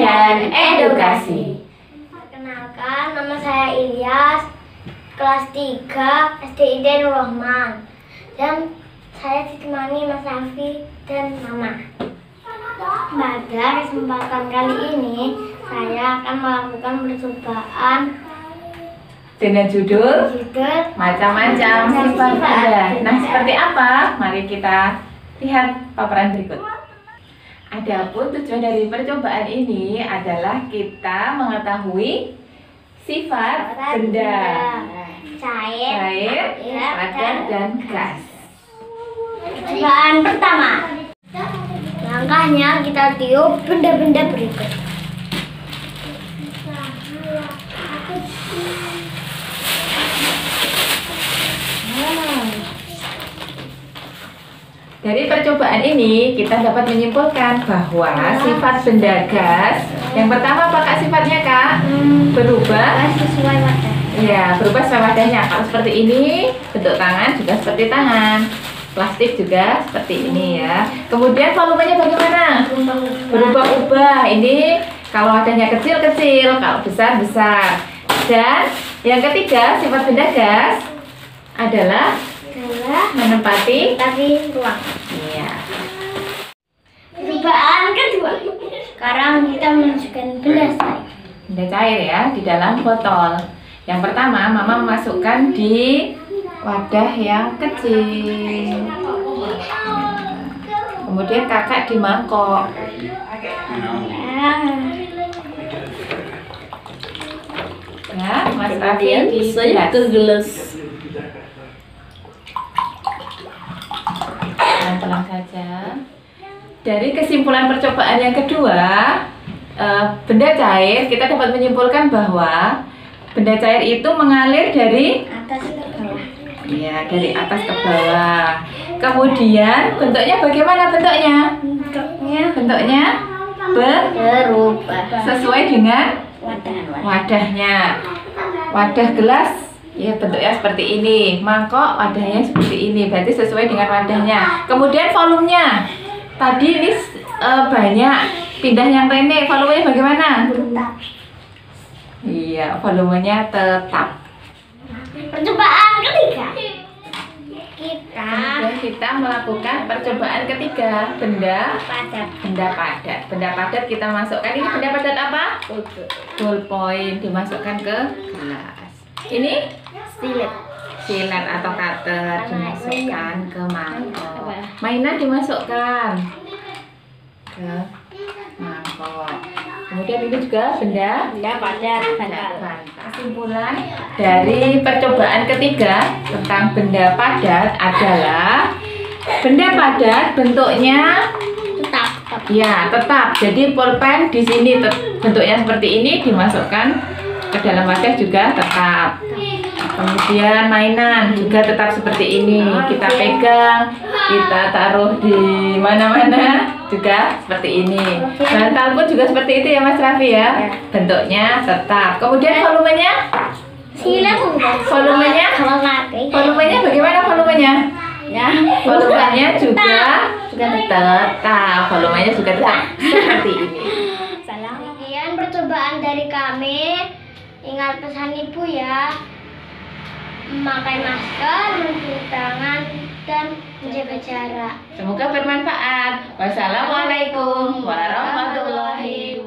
dan edukasi. Perkenalkan, nama saya Ilyas, kelas 3 SDID Nur Rahman. Dan saya ditemani Mas Afi dan Mama. Pada kesempatan kali ini, saya akan melakukan percobaan Dengan judul judul macam-macam sifat. Nah, seperti apa? Mari kita lihat paparan berikut. Adapun tujuan dari percobaan ini adalah kita mengetahui sifat benda, cair, cair, ya, padat, dan gas. Percobaan pertama. Langkahnya kita tiup benda-benda berikut. Dari percobaan ini kita dapat menyimpulkan bahwa sifat benda gas yang pertama apakah sifatnya kak? Berubah? Gas sesuai wadah. Ya, berubah sesuai wadahnya. Kalau seperti ini, bentuk tangan juga seperti tangan. Plastik juga seperti ini ya. Kemudian volumenya bagaimana? Berubah-ubah. Ini kalau wadahnya kecil-kecil, kalau besar-besar. Dan yang ketiga, sifat benda gas adalah Adalah menempati tapi ruang. Iya. Percobaan kedua. Sekarang kita menunjukkan benda cair. Benda cair ya di dalam botol. Yang pertama, Mama memasukkan di wadah yang kecil. Kemudian kakak di mangkok. Ya, Mas Raffi di gelas. Saja. Dari kesimpulan percobaan yang kedua, eh, benda cair kita dapat menyimpulkan bahwa benda cair itu mengalir dari Atas ke bawah. ya dari atas ke bawah. Kemudian bentuknya bagaimana bentuknya? Bentuknya Bentuknya ber- berubah. sesuai dengan Wadah. wadahnya. Wadah gelas ya bentuknya seperti ini. Mangkok wadahnya seperti ini. Berarti sesuai dengan wadahnya. Kemudian volumenya. Tadi ini eh, banyak pindah yang rene. Volumenya bagaimana? Tetap. Iya, volumenya tetap. Percobaan ketiga. Kita Kemudian kita melakukan percobaan ketiga benda padat. benda padat. Benda padat kita masukkan ini benda padat apa? Ballpoint dimasukkan ke gelas. Ini Silet. silet atau cutter dimasukkan ke mangkok. Mainan dimasukkan ke mangkok. Kemudian ini juga benda Benda padat. Kesimpulan dari percobaan ketiga tentang benda padat adalah benda padat bentuknya Tetap. tetap. ya tetap. Jadi pulpen di sini bentuknya seperti ini dimasukkan ke dalam wadah juga tetap. Kemudian mainan juga tetap seperti ini. Kita pegang, kita taruh di mana-mana juga seperti ini. Bantal pun juga seperti itu ya Mas Raffi ya. Bentuknya tetap. Kemudian volumenya, enggak. Volumenya? Volumenya bagaimana volumenya? Ya. Volumenya juga juga tetap. Volumenya juga tetap seperti ini. Sekian percobaan dari kami. Ingat pesan ibu ya. Memakai masker, mencuci tangan, dan menjaga jarak. Semoga bermanfaat. Wassalamualaikum warahmatullahi